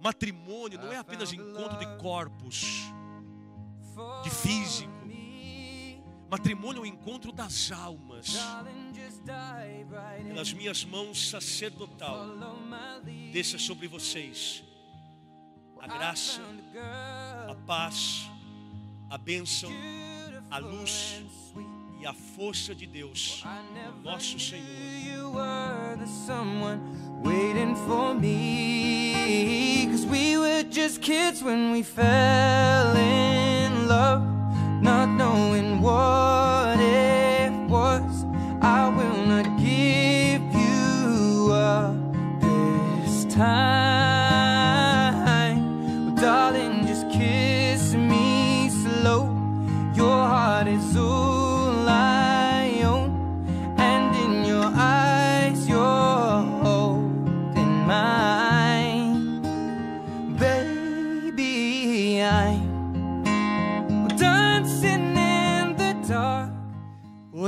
Matrimônio não é apenas encontro de corpos, de físico. Matrimônio é o encontro das almas. Pelas minhas mãos sacerdotal, desça sobre vocês a graça, a paz, a bênção, a luz e a força de Deus, nosso Senhor. Kids when we fell in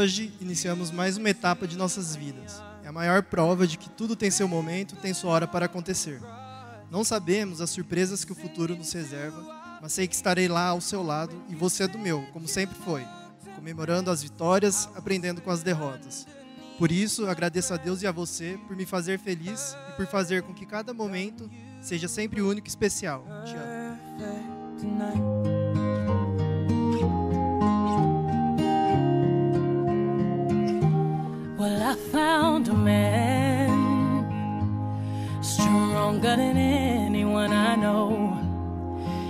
Hoje iniciamos mais uma etapa de nossas vidas. É a maior prova de que tudo tem seu momento, tem sua hora para acontecer. Não sabemos as surpresas que o futuro nos reserva, mas sei que estarei lá ao seu lado e você é do meu, como sempre foi, comemorando as vitórias, aprendendo com as derrotas. Por isso, agradeço a Deus e a você por me fazer feliz e por fazer com que cada momento seja sempre único e especial. Te amo. Tonight. Well, I found a man stronger than anyone I know.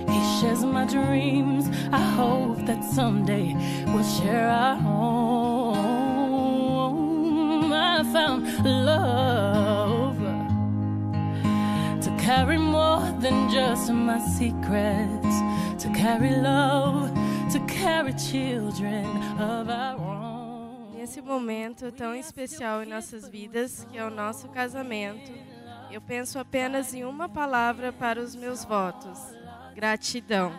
He shares my dreams. I hope that someday we'll share our home. I found love carry more than just my secrets, to carry love, to carry children of our own. Nesse momento tão especial em nossas vidas, que é o nosso casamento, eu penso apenas em uma palavra para os meus votos: gratidão.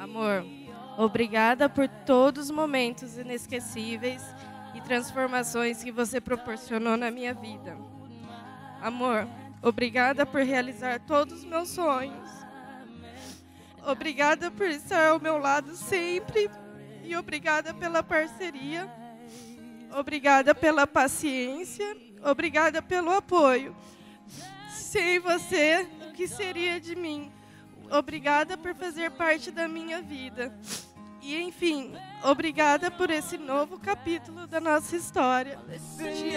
Amor, obrigada por todos os momentos inesquecíveis e transformações que você proporcionou na minha vida. Amor, obrigada por realizar todos os meus sonhos. Obrigada por estar ao meu lado sempre e obrigada pela parceria. Obrigada pela paciência. Obrigada pelo apoio. Sem você, o que seria de mim? Obrigada por fazer parte da minha vida. E, enfim, obrigada por esse novo capítulo da nossa história. Te.